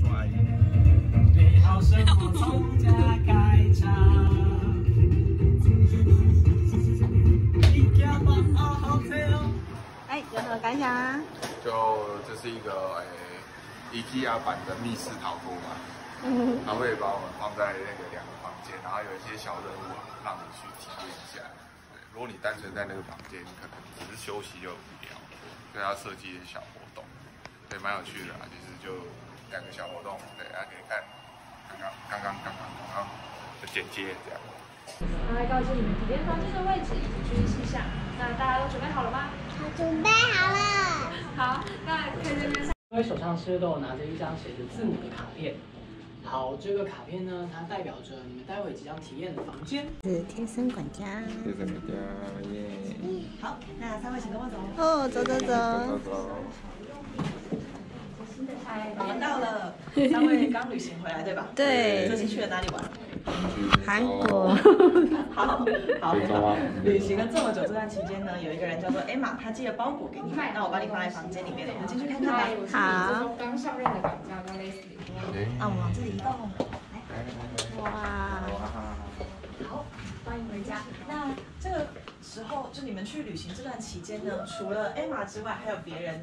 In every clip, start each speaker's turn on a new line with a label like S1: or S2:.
S1: 帅。美好生活从家开场。
S2: 哎，有何感想啊？
S3: 就这是一个诶、IKEA 版的密室逃脱嘛，
S2: 嗯，
S3: 它会把我们放在那个两个房间，然后有一些小任务啊，让你去体验一下。对，如果你单纯在那个房间，你可能只是休息就无聊，所以要设计一些小活动，对，蛮有趣的啊。其实就两个小活动，对，大家可以看刚刚刚刚刚刚刚刚的简介这样。
S4: 来告知你们体验房间的位置以及注意事项。那大家都准备好了吗？
S5: 准备好了。
S4: 好，那可以这边上。
S1: 各位手上是都有拿着一张写着字母的卡片？好，这个卡片呢，它代表着你们待会即将体验的房间。
S2: 是贴身管家。
S3: 谢谢大家，耶！
S6: 好，那三位请跟我走。
S2: 哦走走，走走走。
S6: 我们到了，三位刚旅行回来对吧？
S2: 对
S6: 最近去了哪里玩？
S2: 韩国。
S6: 好，好，好。旅行了这么久，这段期间呢，有一个人叫做 Emma，她寄了包裹给你，那我把你放在房间里面，我们进去看看吧。
S4: 嗨，我是你之中刚上任的管家，叫 Leslie。
S6: 那我们往这里移动。
S2: 哇。
S6: 好，欢迎回家。那这个时候，就你们去旅行这段期间呢，除了 Emma 之外，还有别人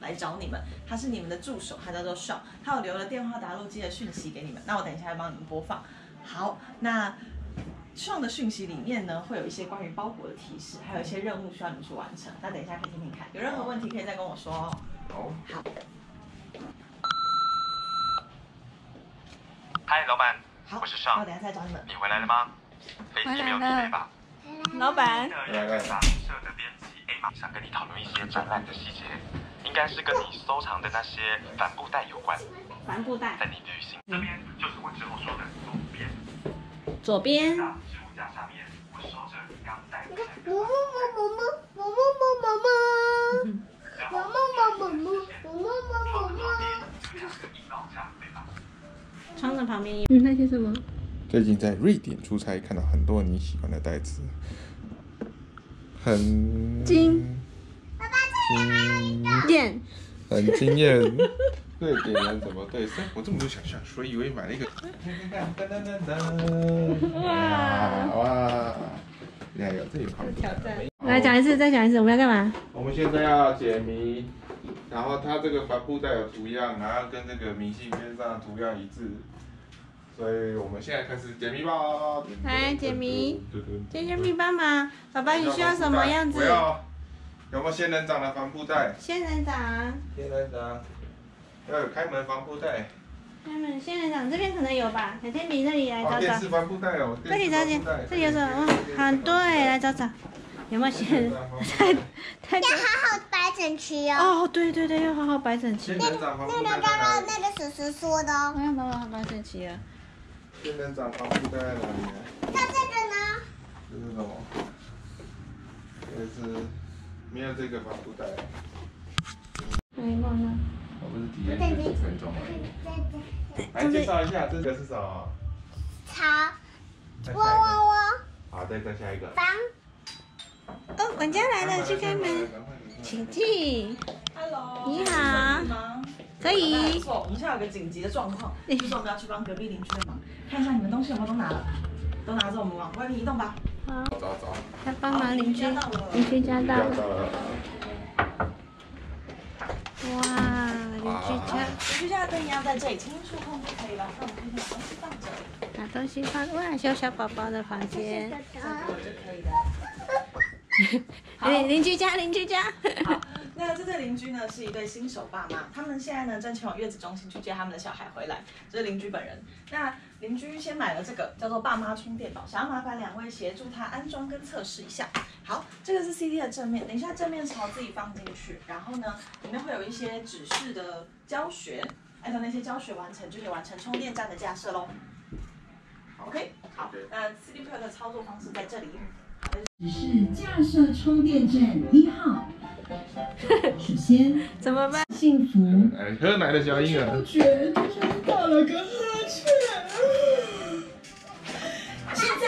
S6: 来找你们，他是你们的助手，他叫做 Sean，他有留了电话答录机的讯息给你们。那我等一下要帮你们播放。好，那 Sean 的讯息里面呢，会有一些关于包裹的提示，还有一些任务需要你们去完成。那等一下可以听听看，有任何问题可以再跟我说哦。
S3: 好。
S6: 好。
S7: 嗨，老板，
S6: 好，
S7: 我是
S6: 那我
S7: Sean，
S6: 等一下再找你们。
S7: 你回来了吗？飞机没有准备吧？
S2: 老板。
S7: 热热杂志社的编辑 A 马想跟你讨论一些展览的细节，应该是跟你收藏的那些帆布袋有关。
S2: 帆布袋
S7: 在。你旅行这边就是我之后说的左边，
S2: 左边。
S7: 那置物架下面我收着刚带回来的
S5: 么么么么么么么么么么么么么么么么么么么。
S7: 就像是个医疗架，对吧？
S2: 窗的旁边。嗯，那些什么？
S3: 最近在瑞典出差，看到很多你喜欢的袋子，很
S2: 金
S3: 惊
S2: 艳。
S3: 很惊艳。瑞典人怎么对生活这么多想象？所以我也买了一个。噔噔噔噔哇哇！厉害有这一款挑战。
S2: 来讲一次，再讲一次，我们要干嘛？
S3: 我们现在要解谜，然后它这个帆布袋有图样，然后跟这个明信片上的图样一致，所以我们现在开始解谜吧。
S2: 来解谜
S3: 对对对
S2: 姐姐咪帮忙，爸爸你需要什么样子
S3: 我？要有没有仙人掌的帆布袋？
S2: 仙人掌，
S3: 仙人掌要有开门帆布袋，
S2: 开门仙人掌这边可能有吧？小天比这里来
S3: 哦，
S2: 找找
S3: 电视。帆布袋哦，
S2: 这里找找这里有什么？哇，很多哎，来找找，有没有仙人？太太
S5: 要好好摆整齐哦。
S2: 哦，对对对，要好好摆整齐
S3: 仙。人
S5: 那个刚？刚那个叔叔说的哦。
S2: 我要把我摆整齐啊。
S3: 仙人掌帆布袋在哪里呢？
S5: 那这个呢？
S3: 这是什么？这是没有这个帆布袋，
S2: 哪一个呢？
S3: 我不是体验十分钟而已。来介绍一下这个是什么？
S5: 草，
S3: 再
S5: 窝窝
S3: 下一个。
S5: 窝，
S3: 好，再再下一个。
S5: 房，
S2: 哦，管家来了，去开门，请进。
S6: Hello，
S2: 你好？可以
S6: 那不错，我们现在有个紧急的状况，就是我们要去帮隔壁邻居的忙，看一下你们东西有没有都拿了，都拿着，我们往外面移动吧。
S2: 好，
S3: 走走。
S2: 来帮忙邻居邻居家到。哇，邻居，家
S6: 邻居家的灯一样在这里，轻触碰就可以了。那我们可以把东西放这里，
S2: 把东西放，哇，小小宝宝的房间。
S6: 这个就可以了。
S2: 邻邻居家，邻居家。
S6: 好，那这对邻居呢是一对新手爸妈，他们现在呢正前往月子中心去接他们的小孩回来，这是邻居本人。那邻居先买了这个叫做爸妈充电宝，想要麻烦两位协助他安装跟测试一下。好，这个是 CD 的正面，等一下正面朝自己放进去，然后呢里面会有一些指示的教学，按照那些教学完成就可以完成充电站的架设喽。OK，好，那 CD Pro 的操作方式在这里。
S8: 指示架设充电站一号。首先，
S2: 怎么办？
S8: 幸福
S3: 哎，喝奶的小婴儿。
S8: 觉突然打了个哈欠。现在，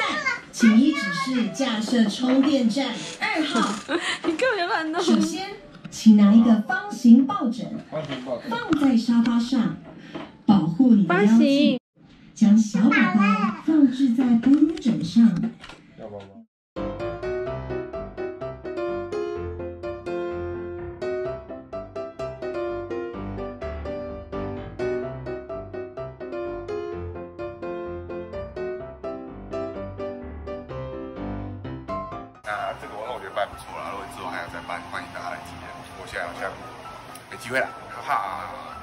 S8: 请你指示架设充电站二号。
S2: 你根本就乱弄。
S8: 首先，请拿一个方形抱枕
S3: 放
S8: 在沙发上，保
S2: 方形，
S8: 将小宝宝放置在哺乳枕上，
S3: 那这个活动我觉得办不错了，如果之后还要再办，欢迎大家来体验。我现在好像没机会了，哈哈。